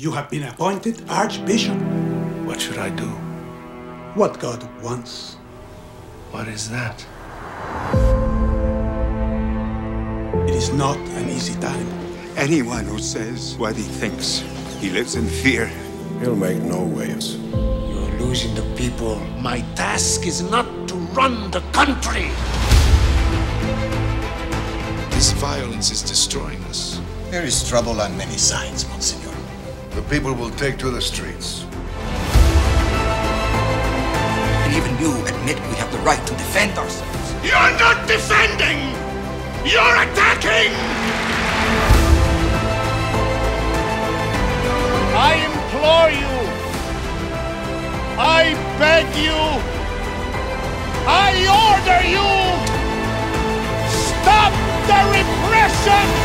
You have been appointed Archbishop. What should I do? What God wants. What is that? It is not an easy time. Anyone who says what he thinks, he lives in fear. He'll make no waves. You're losing the people. My task is not to run the country. This violence is destroying us. There is trouble on many sides, Monsignor. The people will take to the streets. And even you admit we have the right to defend ourselves. You're not defending! You're attacking! I implore you. I beg you. I order you. Stop the repression!